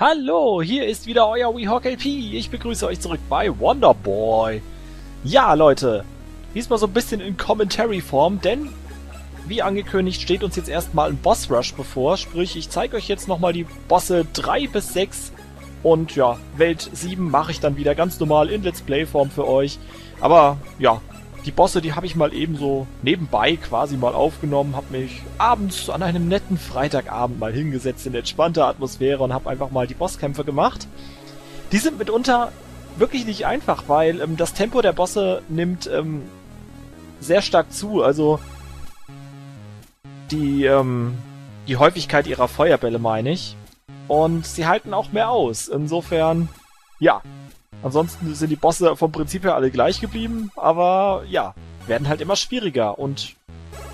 Hallo, hier ist wieder euer WeHawk LP. Ich begrüße euch zurück bei Wonderboy. Ja, Leute, diesmal so ein bisschen in Commentary-Form, denn wie angekündigt steht uns jetzt erstmal ein Boss-Rush bevor. Sprich, ich zeige euch jetzt nochmal die Bosse 3 bis 6 und ja, Welt 7 mache ich dann wieder ganz normal in Let's Play-Form für euch. Aber ja, die Bosse, die habe ich mal eben so nebenbei quasi mal aufgenommen, habe mich abends an einem netten Freitagabend mal hingesetzt in entspannter Atmosphäre und habe einfach mal die Bosskämpfe gemacht. Die sind mitunter wirklich nicht einfach, weil ähm, das Tempo der Bosse nimmt ähm, sehr stark zu. Also die, ähm, die Häufigkeit ihrer Feuerbälle meine ich. Und sie halten auch mehr aus. Insofern, ja, Ansonsten sind die Bosse vom Prinzip her alle gleich geblieben, aber ja, werden halt immer schwieriger. Und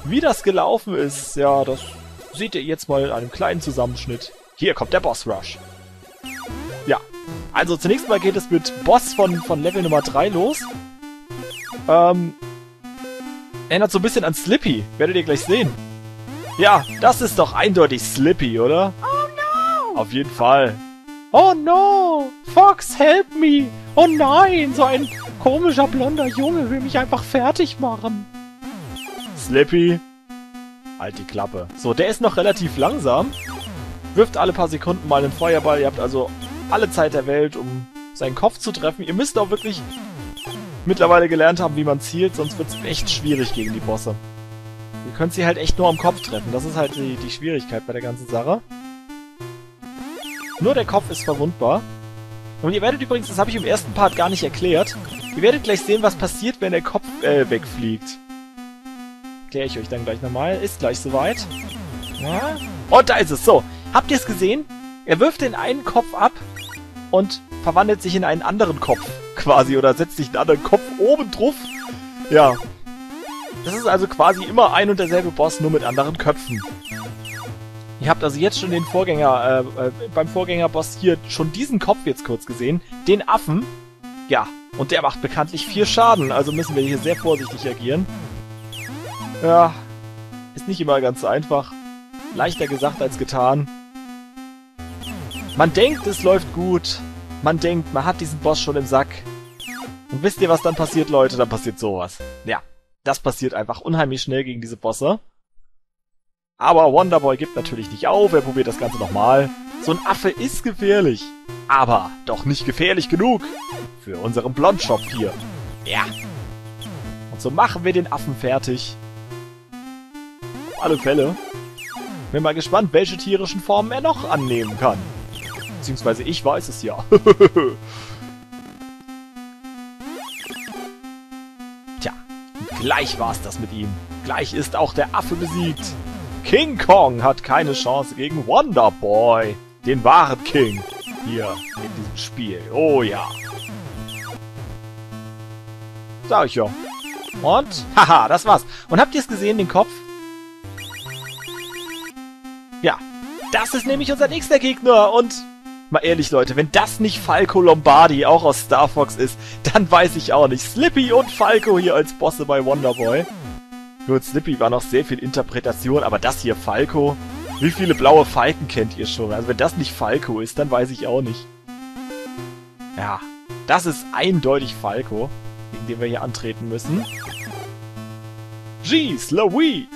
wie das gelaufen ist, ja, das seht ihr jetzt mal in einem kleinen Zusammenschnitt. Hier kommt der Boss Rush. Ja, also zunächst mal geht es mit Boss von, von Level Nummer 3 los. Ähm, erinnert so ein bisschen an Slippy, werdet ihr gleich sehen. Ja, das ist doch eindeutig Slippy, oder? Oh no! Auf jeden Fall. Oh no! Fox, help me! Oh nein! So ein komischer blonder Junge will mich einfach fertig machen. Slippy. Halt die Klappe. So, der ist noch relativ langsam. Wirft alle paar Sekunden mal einen Feuerball. Ihr habt also alle Zeit der Welt, um seinen Kopf zu treffen. Ihr müsst auch wirklich mittlerweile gelernt haben, wie man zielt, sonst wird es echt schwierig gegen die Bosse. Ihr könnt sie halt echt nur am Kopf treffen. Das ist halt die, die Schwierigkeit bei der ganzen Sache. Nur der Kopf ist verwundbar. Und ihr werdet übrigens, das habe ich im ersten Part gar nicht erklärt, ihr werdet gleich sehen, was passiert, wenn der Kopf äh, wegfliegt. Erkläre ich euch dann gleich nochmal. Ist gleich soweit. Ja. Und da ist es. So, habt ihr es gesehen? Er wirft den einen Kopf ab und verwandelt sich in einen anderen Kopf quasi oder setzt sich einen anderen Kopf oben drauf. Ja. Das ist also quasi immer ein und derselbe Boss, nur mit anderen Köpfen. Ihr habt also jetzt schon den Vorgänger, äh, äh, beim Vorgängerboss hier schon diesen Kopf jetzt kurz gesehen. Den Affen. Ja, und der macht bekanntlich vier Schaden, also müssen wir hier sehr vorsichtig agieren. Ja, ist nicht immer ganz so einfach. Leichter gesagt als getan. Man denkt, es läuft gut. Man denkt, man hat diesen Boss schon im Sack. Und wisst ihr, was dann passiert, Leute? Dann passiert sowas. Ja, das passiert einfach unheimlich schnell gegen diese Bosse. Aber Wonderboy gibt natürlich nicht auf, er probiert das Ganze nochmal. So ein Affe ist gefährlich. Aber doch nicht gefährlich genug. Für unseren Blondshop hier. Ja. Und so machen wir den Affen fertig. Auf alle Fälle. Bin mal gespannt, welche tierischen Formen er noch annehmen kann. Beziehungsweise ich weiß es ja. Tja, gleich war's das mit ihm. Gleich ist auch der Affe besiegt. King Kong hat keine Chance gegen Wonder Boy, den wahren King, hier in diesem Spiel. Oh ja. Sag ich ja. Und? Haha, das war's. Und habt ihr es gesehen, den Kopf? Ja, das ist nämlich unser nächster Gegner und... Mal ehrlich, Leute, wenn das nicht Falco Lombardi auch aus Star Fox ist, dann weiß ich auch nicht. Slippy und Falco hier als Bosse bei Wonderboy. Nur Slippy war noch sehr viel Interpretation, aber das hier Falco. Wie viele blaue Falken kennt ihr schon? Also wenn das nicht Falco ist, dann weiß ich auch nicht. Ja, das ist eindeutig Falco, gegen den wir hier antreten müssen. Jeez Louise!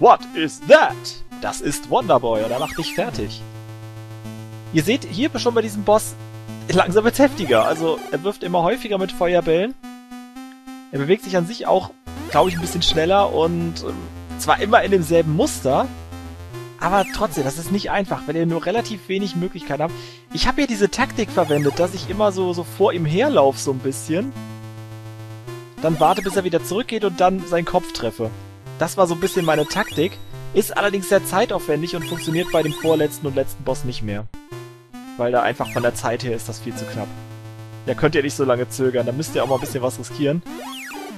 What is that? Das ist Wonderboy und er macht dich fertig. Ihr seht hier schon bei diesem Boss, langsam wird's heftiger. Also er wirft immer häufiger mit Feuerbällen. Er bewegt sich an sich auch glaube ich, ein bisschen schneller und äh, zwar immer in demselben Muster, aber trotzdem, das ist nicht einfach, wenn ihr nur relativ wenig Möglichkeiten habt. Ich habe ja diese Taktik verwendet, dass ich immer so, so vor ihm herlaufe so ein bisschen. Dann warte, bis er wieder zurückgeht und dann seinen Kopf treffe. Das war so ein bisschen meine Taktik. Ist allerdings sehr zeitaufwendig und funktioniert bei dem vorletzten und letzten Boss nicht mehr. Weil da einfach von der Zeit her ist das viel zu knapp. Da könnt ihr nicht so lange zögern, da müsst ihr auch mal ein bisschen was riskieren.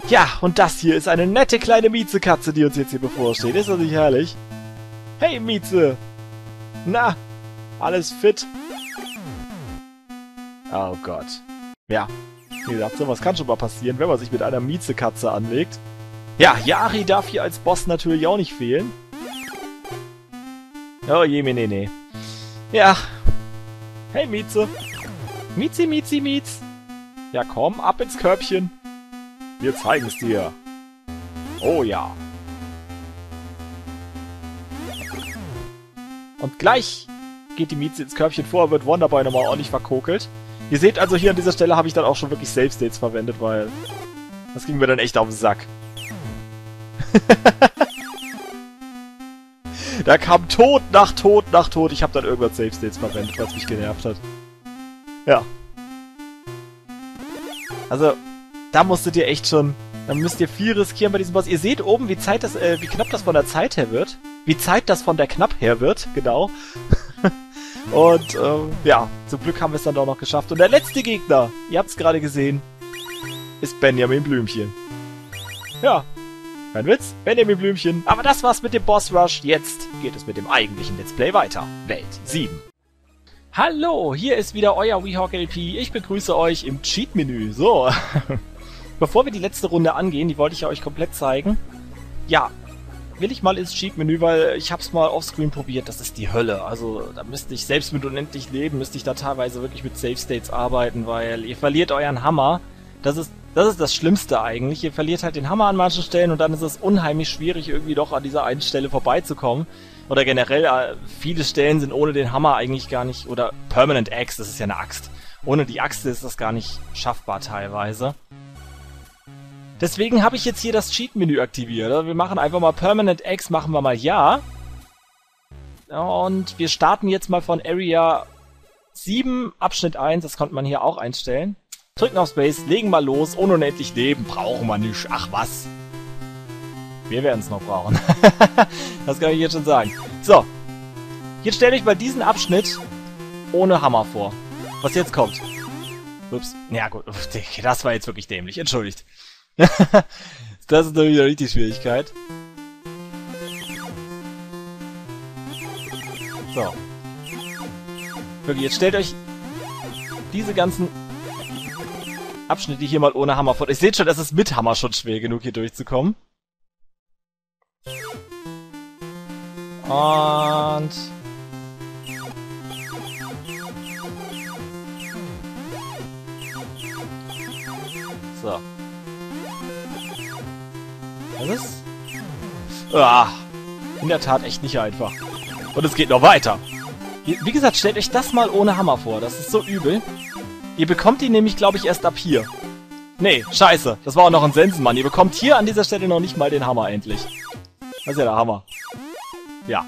Ja, und das hier ist eine nette kleine Miezekatze, die uns jetzt hier bevorsteht. Ist das nicht herrlich? Hey, Mieze! Na, alles fit? Oh Gott. Ja, wie gesagt, sowas kann schon mal passieren, wenn man sich mit einer Miezekatze anlegt. Ja, Yari darf hier als Boss natürlich auch nicht fehlen. Oh je, nee, nee. Ja. Hey, Mieze. Miezi, Miezi, Miez. Ja, komm, ab ins Körbchen. Wir zeigen's dir. Oh ja. Und gleich geht die Mieze ins Körbchen vor, wird Wonderboy nochmal ordentlich verkokelt. Ihr seht also hier an dieser Stelle habe ich dann auch schon wirklich Save States verwendet, weil das ging mir dann echt auf den Sack. da kam Tod nach Tod nach Tod. Ich habe dann irgendwann Save States verwendet, was mich genervt hat. Ja. Also, da musstet ihr echt schon... Dann müsst ihr viel riskieren bei diesem Boss. Ihr seht oben, wie, Zeit das, äh, wie knapp das von der Zeit her wird. Wie Zeit das von der knapp her wird, genau. Und ähm, ja, zum Glück haben wir es dann doch noch geschafft. Und der letzte Gegner, ihr habt es gerade gesehen, ist Benjamin Blümchen. Ja, kein Witz, Benjamin Blümchen. Aber das war's mit dem Boss Rush. Jetzt geht es mit dem eigentlichen Let's Play weiter. Welt 7. Hallo, hier ist wieder euer WeHawk LP. Ich begrüße euch im Cheat-Menü. So, bevor wir die letzte Runde angehen, die wollte ich ja euch komplett zeigen. Ja, will ich mal ins Cheat-Menü, weil ich hab's mal offscreen probiert, das ist die Hölle. Also da müsste ich selbst mit unendlich leben, müsste ich da teilweise wirklich mit Save States arbeiten, weil ihr verliert euren Hammer. Das ist das ist das Schlimmste eigentlich. Ihr verliert halt den Hammer an manchen Stellen und dann ist es unheimlich schwierig, irgendwie doch an dieser einen Stelle vorbeizukommen. Oder generell, äh, viele Stellen sind ohne den Hammer eigentlich gar nicht, oder Permanent Axe, das ist ja eine Axt. Ohne die Axt ist das gar nicht schaffbar teilweise. Deswegen habe ich jetzt hier das Cheat-Menü aktiviert. Also wir machen einfach mal Permanent X, machen wir mal Ja. Und wir starten jetzt mal von Area 7, Abschnitt 1, das konnte man hier auch einstellen. Drücken auf Space, legen mal los, ohne unendlich Leben, brauchen wir nicht. Ach was. Wir werden es noch brauchen. das kann ich jetzt schon sagen. So. Jetzt stellt euch mal diesen Abschnitt ohne Hammer vor. Was jetzt kommt. Ups. Ja gut, das war jetzt wirklich dämlich. Entschuldigt. das ist doch wieder richtig Schwierigkeit. So. Wirklich, jetzt stellt euch diese ganzen Abschnitte hier mal ohne Hammer vor. Ich seht schon, es ist mit Hammer schon schwer genug hier durchzukommen. Und... So. Ist? Ah, in der Tat echt nicht einfach. Und es geht noch weiter. Wie gesagt, stellt euch das mal ohne Hammer vor. Das ist so übel. Ihr bekommt ihn nämlich, glaube ich, erst ab hier. Nee, scheiße. Das war auch noch ein Sensenmann. Ihr bekommt hier an dieser Stelle noch nicht mal den Hammer endlich. Das ist ja der Hammer. Ja.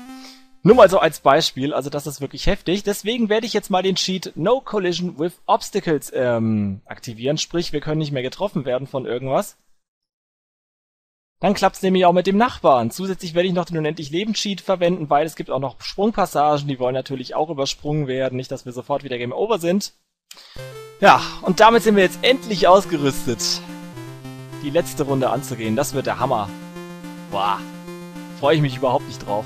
Nur mal so als Beispiel, also das ist wirklich heftig. Deswegen werde ich jetzt mal den Cheat No Collision with Obstacles ähm, aktivieren. Sprich, wir können nicht mehr getroffen werden von irgendwas. Dann klappt's nämlich auch mit dem Nachbarn. Zusätzlich werde ich noch den unendlich Leben verwenden, weil es gibt auch noch Sprungpassagen, die wollen natürlich auch übersprungen werden. Nicht, dass wir sofort wieder Game Over sind. Ja, und damit sind wir jetzt endlich ausgerüstet, die letzte Runde anzugehen. Das wird der Hammer. Boah, freue ich mich überhaupt nicht drauf.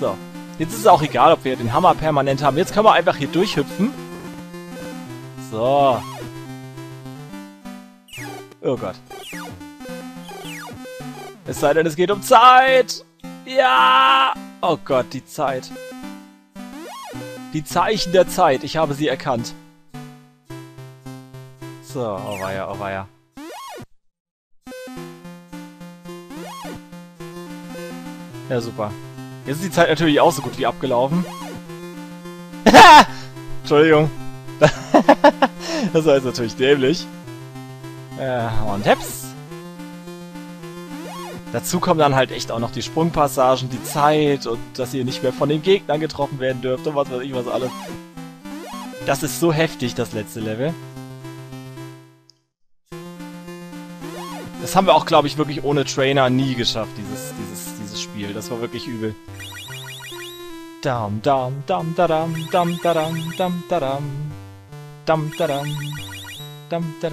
So, jetzt ist es auch egal, ob wir den Hammer permanent haben. Jetzt können wir einfach hier durchhüpfen. So. Oh Gott. Es sei denn, es geht um Zeit. Ja! Oh Gott, die Zeit. Die Zeichen der Zeit. Ich habe sie erkannt. So, oh weia, oh weia. Ja, super. Jetzt ist die Zeit natürlich auch so gut wie abgelaufen. Entschuldigung. das war jetzt natürlich dämlich. Ja, und Heps. Dazu kommen dann halt echt auch noch die Sprungpassagen, die Zeit und dass ihr nicht mehr von den Gegnern getroffen werden dürft und was weiß ich was alles. Das ist so heftig, das letzte Level. Das haben wir auch, glaube ich, wirklich ohne Trainer nie geschafft, dieses, dieses, dieses Spiel. Das war wirklich übel. Dam, dam, dam, da dam, dam, da dam, dam, da dam. Dam, da dam. Dam, da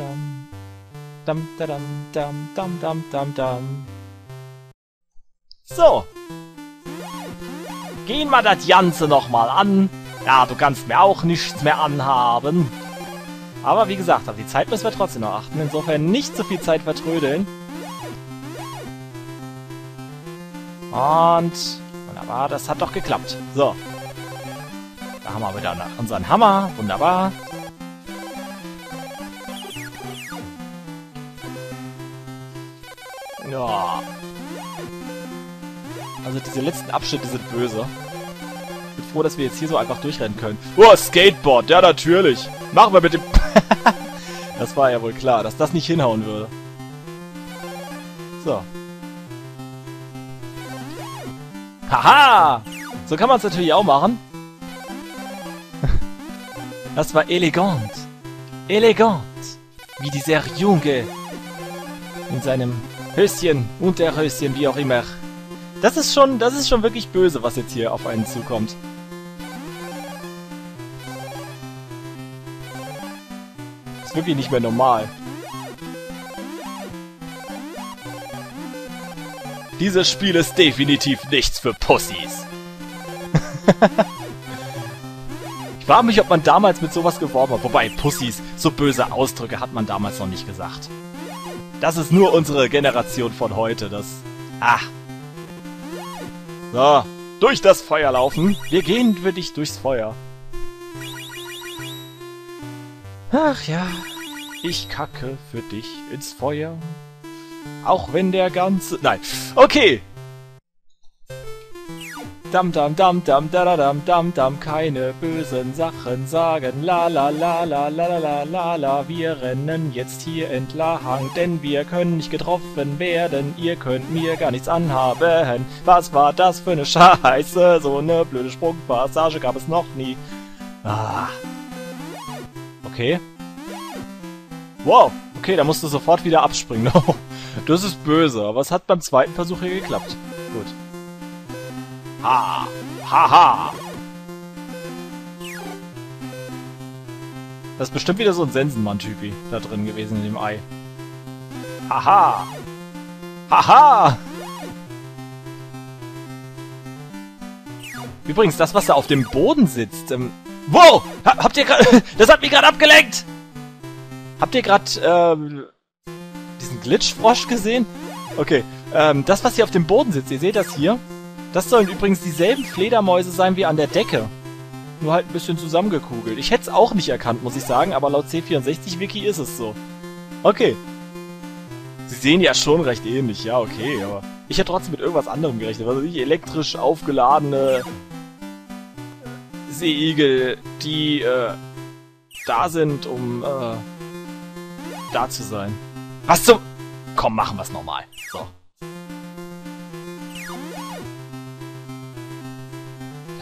dam. Dam, da dam, dam, dam, dam, dam. So. Gehen wir das Ganze nochmal an. Ja, du kannst mir auch nichts mehr anhaben. Aber wie gesagt, auf die Zeit müssen wir trotzdem noch achten. Insofern nicht so viel Zeit vertrödeln. Und... Wunderbar, das hat doch geklappt. So. Da haben wir wieder unseren Hammer. Wunderbar. Ja. Also diese letzten Abschnitte sind böse. Ich bin froh, dass wir jetzt hier so einfach durchrennen können. Oh, Skateboard, ja natürlich. Machen wir mit dem... das war ja wohl klar, dass das nicht hinhauen würde. So. Haha! So kann man es natürlich auch machen. Das war elegant. Elegant. Wie dieser Junge in seinem Höschen, Unterhöschen, wie auch immer. Das ist schon, das ist schon wirklich böse, was jetzt hier auf einen zukommt. Ist wirklich nicht mehr normal. Dieses Spiel ist definitiv nichts für Pussys. ich frage mich, ob man damals mit sowas geworben hat. Wobei, Pussys, so böse Ausdrücke hat man damals noch nicht gesagt. Das ist nur unsere Generation von heute, das... Ah. So, durch das Feuer laufen. Wir gehen für dich durchs Feuer. Ach ja, ich kacke für dich ins Feuer. Auch wenn der ganze... Nein. Okay. Dam dam dam dam da da dam dam dam. Keine bösen Sachen sagen. La la la la la la la la. Wir rennen jetzt hier entlang denn wir können nicht getroffen werden. Ihr könnt mir gar nichts anhaben. Was war das für eine Scheiße? So eine blöde Sprungpassage gab es noch nie. Ah. Okay. Wow. Okay da musst du sofort wieder abspringen. Das ist böse, aber es hat beim zweiten Versuch hier geklappt. Gut. Ha! Haha! Ha. Das ist bestimmt wieder so ein Sensenmann-Typi da drin gewesen in dem Ei. Haha! Haha! Übrigens, das, was da auf dem Boden sitzt, ähm... Wow! habt ihr gerade... Das hat mich gerade abgelenkt! Habt ihr gerade, ähm diesen Glitchfrosch gesehen? Okay, ähm, das, was hier auf dem Boden sitzt, ihr seht das hier? Das sollen übrigens dieselben Fledermäuse sein wie an der Decke. Nur halt ein bisschen zusammengekugelt. Ich hätte es auch nicht erkannt, muss ich sagen, aber laut C64-Wiki ist es so. Okay. Sie sehen ja schon recht ähnlich, ja, okay, aber ich hätte trotzdem mit irgendwas anderem gerechnet. Also nicht elektrisch aufgeladene Seeigel, die äh, da sind, um äh, da zu sein. Was zum... Komm, machen wir's nochmal. So.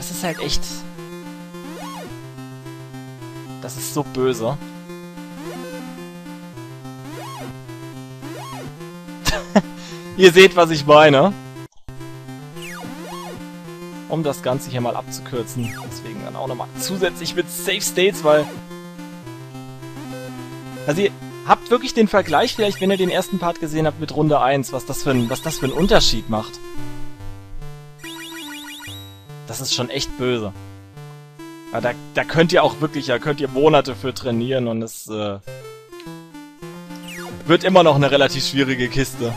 Das ist halt echt... Das ist so böse. Ihr seht, was ich meine. Um das Ganze hier mal abzukürzen. Deswegen dann auch nochmal zusätzlich mit Safe States, weil... Also ihr, habt wirklich den Vergleich vielleicht, wenn ihr den ersten Part gesehen habt mit Runde 1, was das für ein, was das für einen Unterschied macht. Das ist schon echt böse. Ja, da, da könnt ihr auch wirklich, da könnt ihr Monate für trainieren und es äh, wird immer noch eine relativ schwierige Kiste.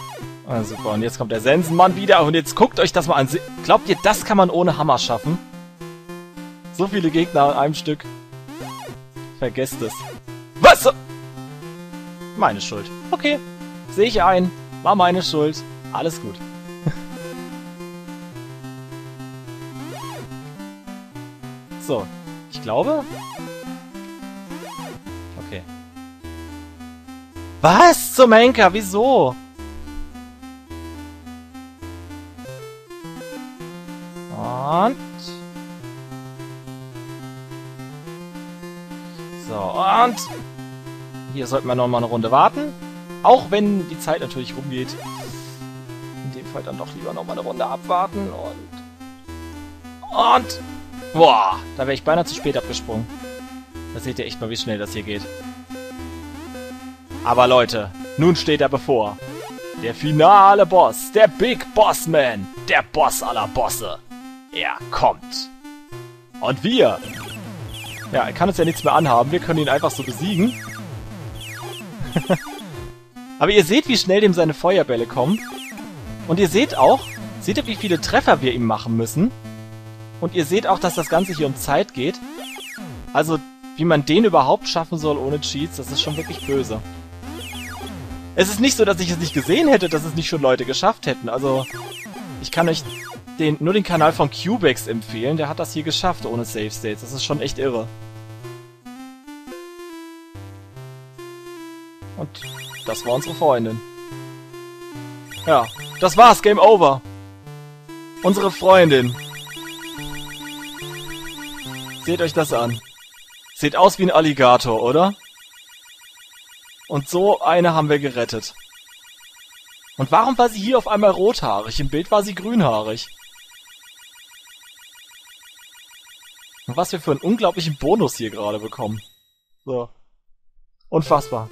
Ah, super, und jetzt kommt der Sensenmann wieder und jetzt guckt euch das mal an. Glaubt ihr, das kann man ohne Hammer schaffen? So viele Gegner an einem Stück. Vergesst es. Was? Meine Schuld. Okay. Sehe ich ein. War meine Schuld. Alles gut. So. Ich glaube... Okay. Was zum Henker? Wieso? Und... So, und... Hier sollten wir noch mal eine Runde warten. Auch wenn die Zeit natürlich rumgeht. In dem Fall dann doch lieber noch mal eine Runde abwarten und... Und... Boah, da wäre ich beinahe zu spät abgesprungen. Da seht ihr echt mal, wie schnell das hier geht. Aber Leute, nun steht er bevor. Der finale Boss, der Big Boss Man, der Boss aller Bosse. Er kommt. Und wir... Ja, er kann uns ja nichts mehr anhaben, wir können ihn einfach so besiegen. Aber ihr seht, wie schnell dem seine Feuerbälle kommen. Und ihr seht auch, seht ihr, wie viele Treffer wir ihm machen müssen? Und ihr seht auch, dass das Ganze hier um Zeit geht. Also, wie man den überhaupt schaffen soll ohne Cheats, das ist schon wirklich böse. Es ist nicht so, dass ich es nicht gesehen hätte, dass es nicht schon Leute geschafft hätten. Also, ich kann euch den, nur den Kanal von Cubex empfehlen. Der hat das hier geschafft ohne Save States. Das ist schon echt irre. Und das war unsere Freundin. Ja, das war's. Game over. Unsere Freundin. Seht euch das an. Sieht aus wie ein Alligator, oder? Und so eine haben wir gerettet. Und warum war sie hier auf einmal rothaarig? Im Bild war sie grünhaarig. Und was wir für einen unglaublichen Bonus hier gerade bekommen. So. Unfassbar.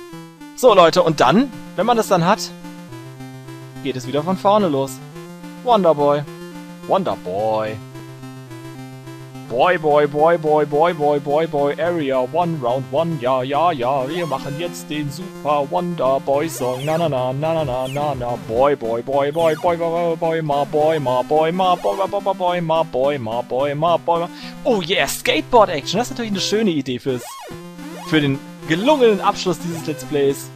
So, Leute, und dann, wenn man das dann hat, geht es wieder von vorne los. Wonderboy. Wonderboy. Boy, boy, boy, boy, boy, boy, boy, boy, Area One, Round One, ja, ja, ja, wir machen jetzt den Super Wonder Boy Song, na, na, na, na, na, na, na, na, boy, boy, boy, boy, boy, boy, boy, ma, boy, ma, boy, ma, boy, ma, boy, boy, ma, boy, ma, boy, ma, boy, oh yeah, Skateboard Action, das ist natürlich eine schöne Idee fürs, für den gelungenen Abschluss dieses Let's Plays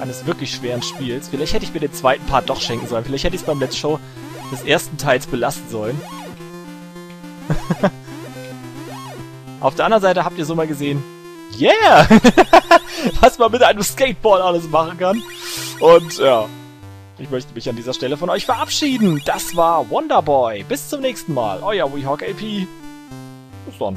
eines wirklich schweren Spiels. Vielleicht hätte ich mir den zweiten Part doch schenken sollen, vielleicht hätte ich es beim Let's Show des ersten Teils belassen sollen. Auf der anderen Seite habt ihr so mal gesehen, yeah! was man mit einem Skateboard alles machen kann. Und ja, ich möchte mich an dieser Stelle von euch verabschieden. Das war Wonderboy. Bis zum nächsten Mal. Euer WeHawk LP. Bis dann.